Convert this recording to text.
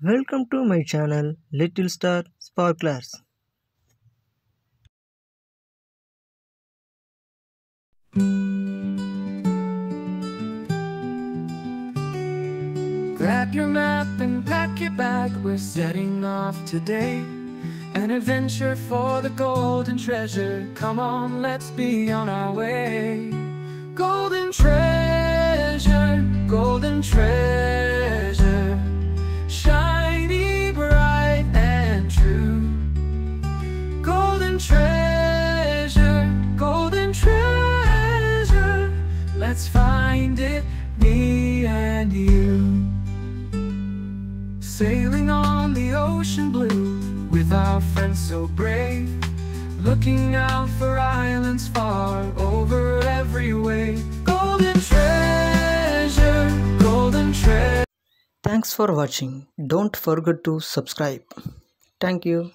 Welcome to my channel Little Star Sparklers. Grab your map and pack your bag, we're setting off today. An adventure for the golden treasure. Come on, let's be on our way. Golden treasure, golden treasure, Treasure, golden treasure, let's find it, me and you. Sailing on the ocean blue with our friends so brave. Looking out for islands far over every way. Golden treasure, golden treasure. Thanks for watching. Don't forget to subscribe. Thank you.